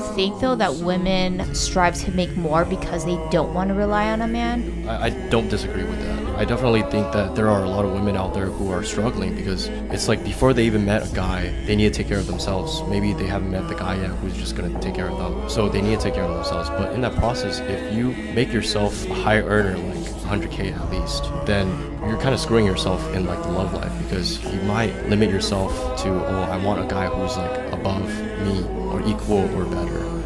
you think though that women strive to make more because they don't want to rely on a man? I, I don't disagree with that. I definitely think that there are a lot of women out there who are struggling because it's like before they even met a guy, they need to take care of themselves. Maybe they haven't met the guy yet who's just gonna take care of them. So they need to take care of themselves. But in that process, if you make yourself a high earner, like 100k at least, then you're kind of screwing yourself in like the love life because you might limit yourself to, oh, I want a guy who's like above me or equal or better